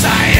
science